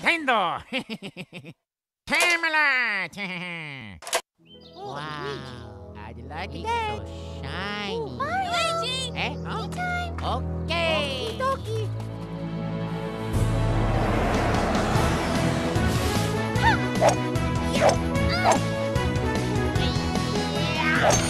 Nintendo! Camelot! Wow. I like it so shiny. Luigi! Eh? Huh? Time! Okay. Oye,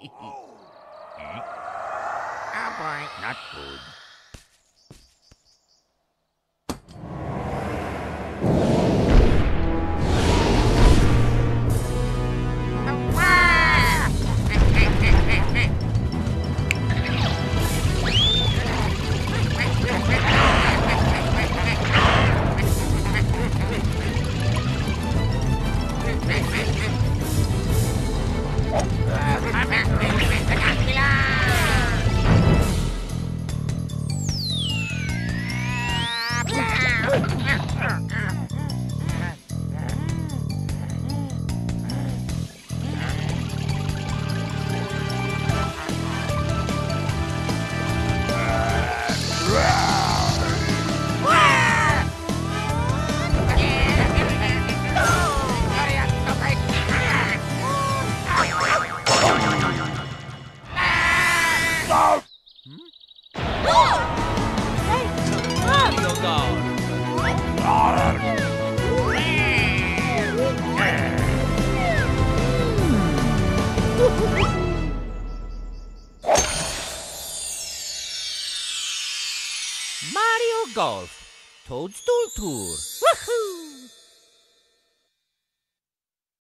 Oh bye, not good. Mario Golf. Toadstool Tour. Woohoo!